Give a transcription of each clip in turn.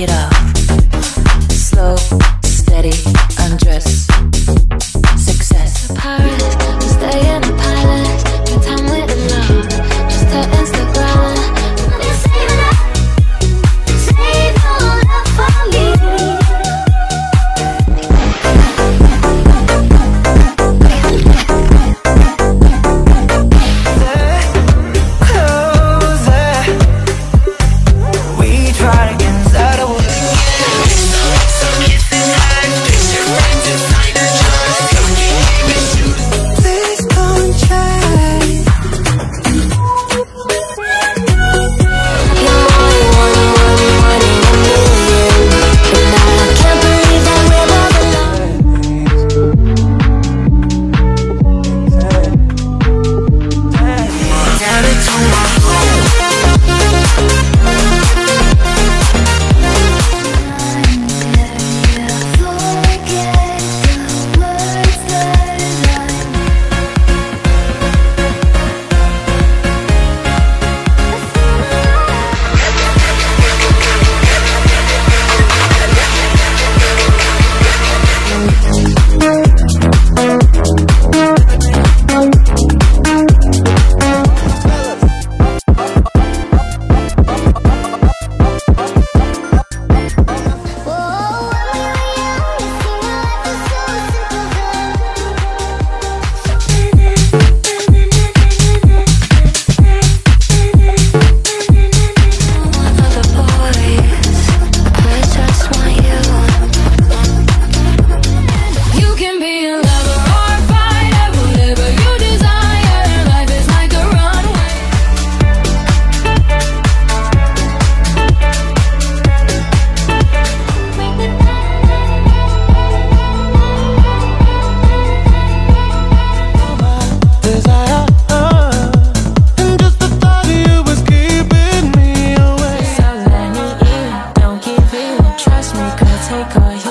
it up.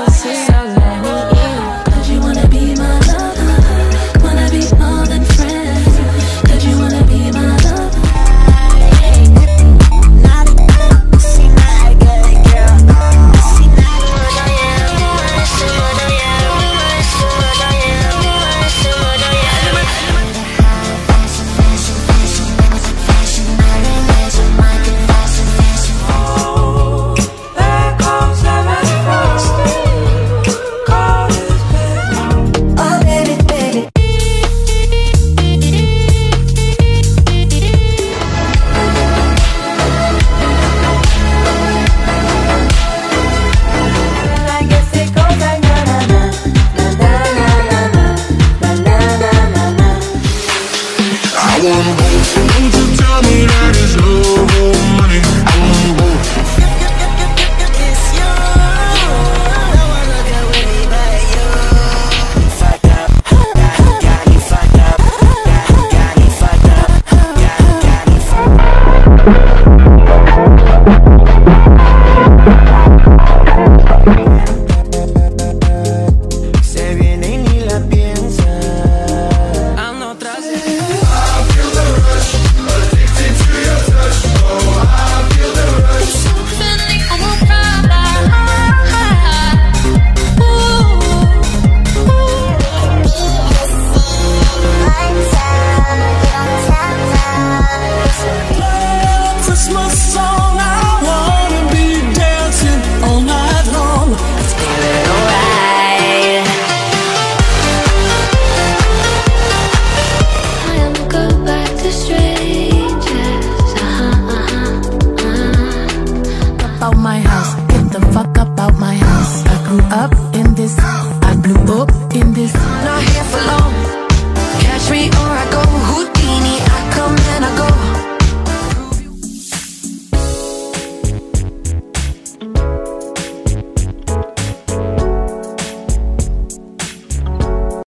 I see. Need